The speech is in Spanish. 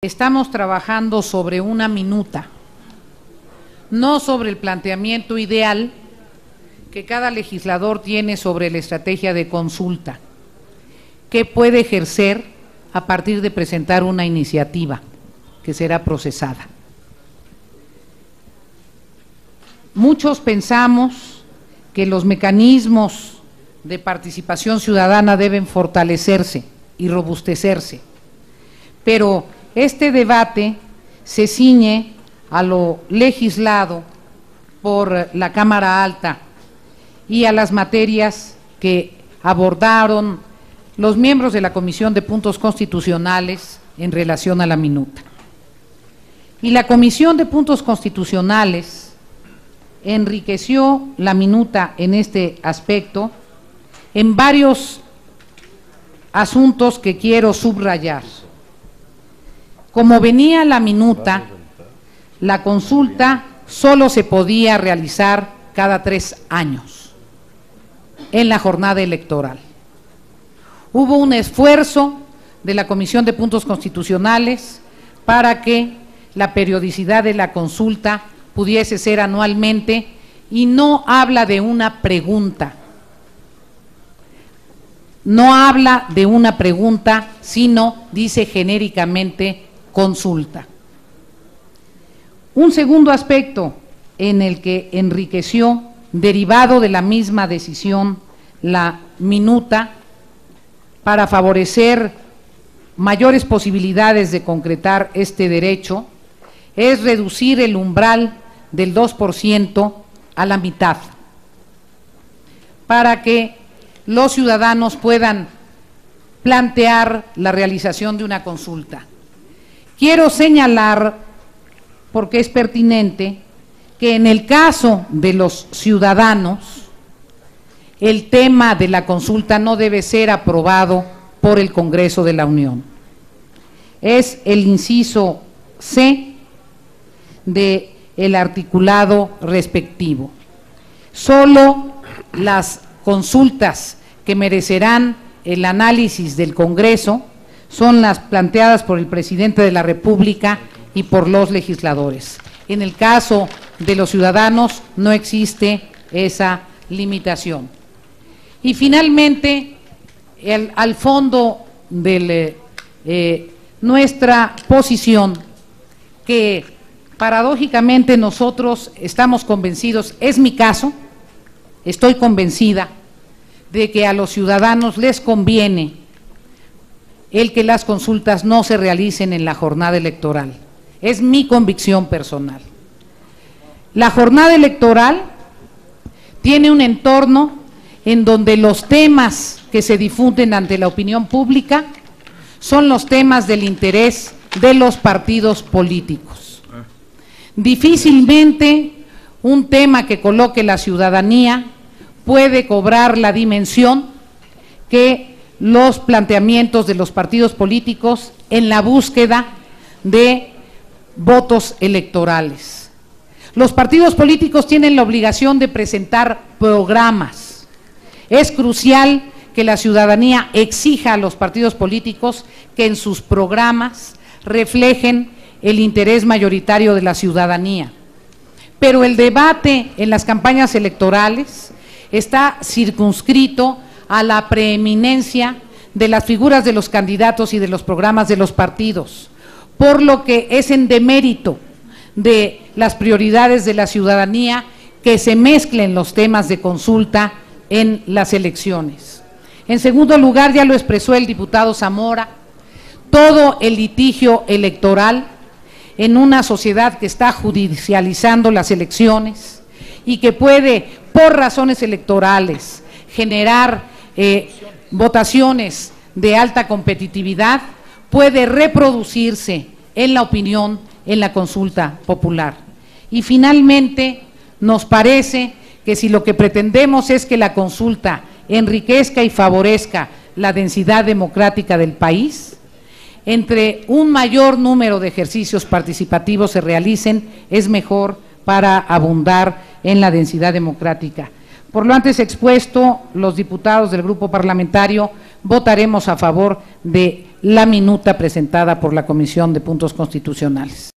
Estamos trabajando sobre una minuta, no sobre el planteamiento ideal que cada legislador tiene sobre la estrategia de consulta, que puede ejercer a partir de presentar una iniciativa que será procesada. Muchos pensamos que los mecanismos de participación ciudadana deben fortalecerse y robustecerse, pero este debate se ciñe a lo legislado por la Cámara Alta y a las materias que abordaron los miembros de la Comisión de Puntos Constitucionales en relación a la minuta. Y la Comisión de Puntos Constitucionales enriqueció la minuta en este aspecto en varios asuntos que quiero subrayar. Como venía la minuta, la consulta solo se podía realizar cada tres años en la jornada electoral. Hubo un esfuerzo de la Comisión de Puntos Constitucionales para que la periodicidad de la consulta pudiese ser anualmente y no habla de una pregunta, no habla de una pregunta, sino dice genéricamente consulta. Un segundo aspecto en el que enriqueció, derivado de la misma decisión, la minuta para favorecer mayores posibilidades de concretar este derecho, es reducir el umbral del 2% a la mitad, para que los ciudadanos puedan plantear la realización de una consulta. Quiero señalar, porque es pertinente, que en el caso de los ciudadanos, el tema de la consulta no debe ser aprobado por el Congreso de la Unión. Es el inciso C de el articulado respectivo. Solo las consultas que merecerán el análisis del Congreso son las planteadas por el presidente de la República y por los legisladores. En el caso de los ciudadanos no existe esa limitación. Y finalmente, al fondo de eh, nuestra posición, que paradójicamente nosotros estamos convencidos, es mi caso, estoy convencida de que a los ciudadanos les conviene el que las consultas no se realicen en la jornada electoral. Es mi convicción personal. La jornada electoral tiene un entorno en donde los temas que se difunden ante la opinión pública son los temas del interés de los partidos políticos. Difícilmente un tema que coloque la ciudadanía puede cobrar la dimensión que los planteamientos de los partidos políticos en la búsqueda de votos electorales. Los partidos políticos tienen la obligación de presentar programas. Es crucial que la ciudadanía exija a los partidos políticos que en sus programas reflejen el interés mayoritario de la ciudadanía. Pero el debate en las campañas electorales está circunscrito a la preeminencia de las figuras de los candidatos y de los programas de los partidos, por lo que es en demérito de las prioridades de la ciudadanía que se mezclen los temas de consulta en las elecciones. En segundo lugar, ya lo expresó el diputado Zamora, todo el litigio electoral en una sociedad que está judicializando las elecciones y que puede, por razones electorales, generar eh, votaciones de alta competitividad puede reproducirse en la opinión en la consulta popular. Y finalmente, nos parece que si lo que pretendemos es que la consulta enriquezca y favorezca la densidad democrática del país, entre un mayor número de ejercicios participativos se realicen, es mejor para abundar en la densidad democrática. Por lo antes expuesto, los diputados del grupo parlamentario votaremos a favor de la minuta presentada por la Comisión de Puntos Constitucionales.